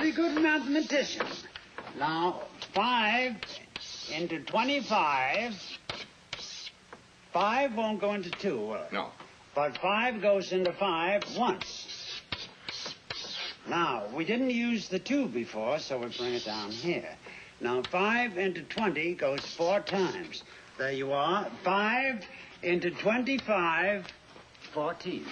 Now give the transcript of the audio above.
Pretty good mathematician. Now, 5 into 25. 5 won't go into 2, will it? No. But 5 goes into 5 once. Now, we didn't use the 2 before, so we bring it down here. Now, 5 into 20 goes four times. There you are. 5 into 25, 14.